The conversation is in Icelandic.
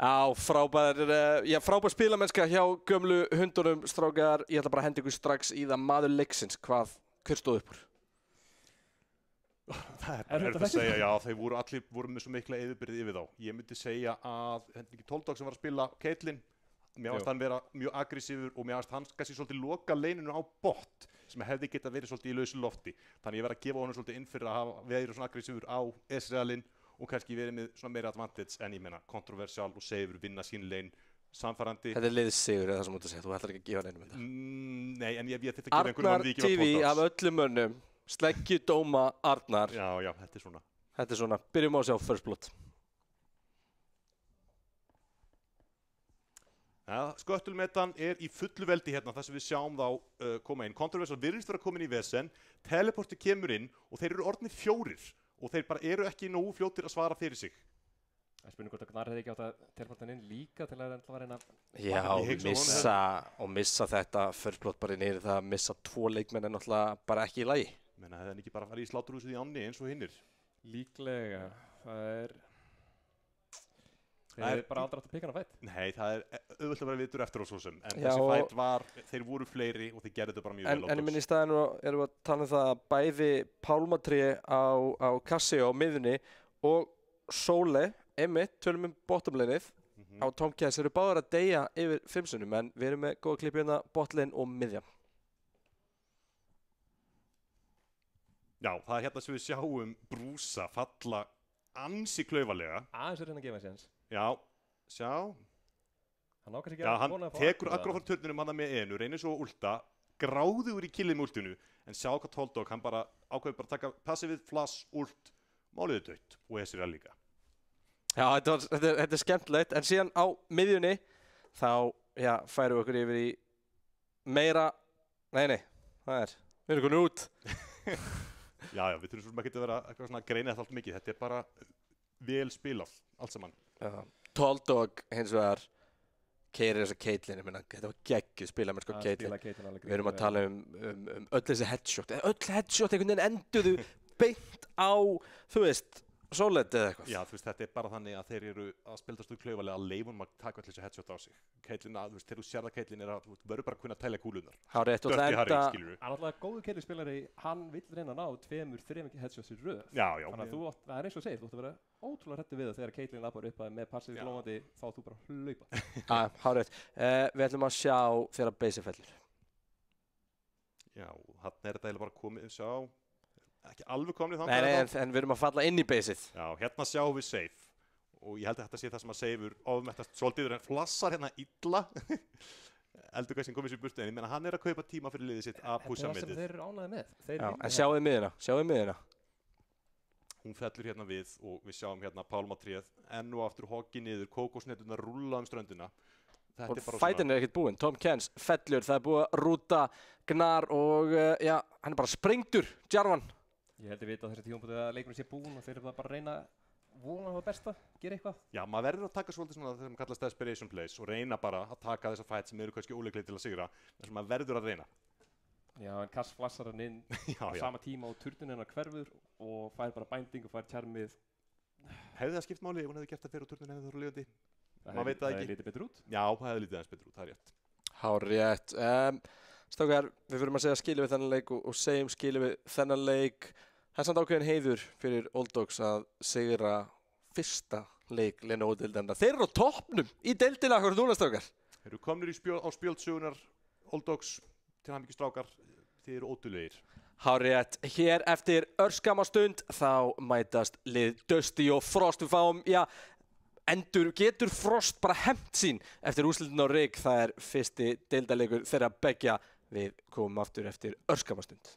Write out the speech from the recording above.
Já, frábær, uh, já, frábær spilamennska hjá gömlu hundunum strákar. Ég ætla bara að henda ykkur strax í það maður leiksins. Hvað, hver stóð upp úr? Það er bara þetta erfitt að segja, já, þeir voru allir voru með svo mikla eðubyrði yfir þá. Ég myndi segja að, henni ekki Tóldák sem var að spila Caitlyn, mér varst hann vera mjög aggressífur og mér varst hann kannski svolítið loka leininu á bot sem hefði geta verið svolítið í lausu lofti. Þannig ég verð að gefa honum svolítið inn fyrir að hafa verið svona aggressífur á Esrealin og kannski verið með svona meira advantage en ég menna kontroversial og segur vinna sín lein samfærandi. Þetta er liðið sigur, eða það sem þú ert að segja. Þú ætlar ekki að gefa neinum þetta. Mm, nei, en ég, ég þetta gefa einhverjum Arnar orðið ekki TV af öllum mönnum. Sleggju dóma Arnar. Já, já, þetta er svona. Þetta er svona, byrjum á að sjá First Blood. Ja, sköttulmetan er í fullu veldi hérna þar sem við sjáum þá uh, koma inn. Kontroversal virðist vera komin í vesen, teleporti kemur inn og þeir eru orðnir fjórir og þeir bara eru ekki nógu fljótir að svara fyrir sig. Það er spurning hvort að Gnar hefði ekki átt að teleporta inn líka til að enda að reyna Já, Ég hugsa honum missa og missa þetta Blood bara niður það að missa tvo leikmenn er náttúrulega bara ekki í lagi. Menna, hefði hann ekki bara farið í sláturhúsið í ánni eins og hinnir. líklega. Það er... Það er- eru bara aldrei átt að pika hana fætt. Nei, það er auðvitað að vera vitur eftir á svo sem. En Já, þessi og- fætt var, þeir voru fleiri og þeir gerðu þetta bara mjög En, vel á en í Dogs. minni staðinu erum við að tala um það að bæði pálmatri á, á kassi á miðunni og sóle, emitt, tölum um bottomleinið Mhm. á Tom Cass eru báður að deyja yfir fimmsunum en við erum með góða klippi hérna botlein og miðjan. Já, það er hérna sem við sjáum brúsa falla ansi klaufalega. Aðeins er reyna að gefa séns. Já, sjá, Hann ákast ekki Já, að hann vona að fá tekur aggro frá törnunum hann með enu, reynir svo að últa, gráður í killið með últinu, en sjá hvað Toldog, hann bara ákveður bara að taka passivið, flass, últ, máliðu dött og þessir er líka. Já, þetta, var, þetta, er- þetta er skemmtilegt en síðan á miðjunni þá já, færum við okkur yfir í meira, nei nei, það er, við erum komin út. Já, já, við þurfum svo ekki að vera eitthvað svona að greina þetta allt mikið, þetta er bara vel spilað, allt saman. Já. Toldog hins vegar keirir þessa Caitlyn, ég meina, þetta var geggjuð spila með sko Caitlyn. Við erum að tala um, um, um öll þessi headshot, öll headshot einhvern veginn enduðu beint á, þú veist, sólet eða eitthvað. Já, þú veist, þetta er bara þannig að þeir eru að spildast úr klaufalega að leifunum að taka allir þessi headshot á sig. Caitlyn, að, þú veist, þegar þú sér það Caitlyn er að þú verður bara að kunna að tæla kúlunar. Há rétt og Dirty það Harry, skilur Hann er alltaf góðu Caitlyn spilari, hann vill reyna að ná tveimur, þreimur headshots í röð. Já, já. Þannig að þú átt, það er eins og segir, þú átt að vera ótrúlega hrættu við það þegar Caitlyn lappar upp að með passið Já. glóðandi þá þú bara að hlaupa. að, há rétt, uh, við ætlum að sjá þegar basic fellur. Já, hann er þetta eiginlega bara komið, sjá, ekki alveg komið Nei, nei, en, en við erum að falla inn í basið. Já, hérna sjáum við safe og ég held að þetta sé það sem að seifur ofmettast svolítið en flassar hérna illa eldur hvað sem komið sér burtu en ég menna hann er að kaupa tíma fyrir liðið sitt að púsa það sem metið þeir eru ánæði með. Þeir Já, en sjáuðu miðina, sjáuðu miðina. hún fellur hérna við og við sjáum hérna pálmatríð enn og aftur hokki niður kókosnetunar rúlla um ströndina þetta Og er bara fætin er ekkert búinn, Tom Kens fellur, það er búið að rúta Gnar og, uh, já, hann er bara sprengtur, Jarvan. Ég held að vita á þessi tíum að leikurinn sé búinn og þeir eru bara að reyna vona það besta, gera eitthvað. já, maður verður að taka svolítið svona það sem kallast desperation plays og reyna bara að taka þessa fætt sem eru kannski óleiklega til að sigra þess að maður verður að reyna Já, en Kass flassar hann inn já, á já. sama tíma og turnin hennar hverfur og fær bara bænding og fær tjarmið. hefði það skipt máli ef hún hefði gert það fyrir og turnin hefði voru lífandi Maður veit það Það ekki. litið betur út. já, það hefði lítið aðeins betur út, það er rétt Há rétt. Um, Stákar, við fyrir að segja skilu við þennan leik og, og segjum skilu við þennan leik. Það er samt ákveðin heiður fyrir Old Dogs að sigra fyrsta leik Leno Dildenda. Þeir eru á toppnum í deildina okkur núna, Stákar. Þeir eru komnir spjöl, á spjöldsögunar Old Dogs til hann ekki strákar þið eru ódulegir Hárétt, hér eftir örskama stund þá mætast lið Dusty og Frost við fáum, já, endur, getur Frost bara hemt sín eftir úslitin á Rík, það er fyrsti deildalegur þeirra begja við komum aftur eftir örskama stund.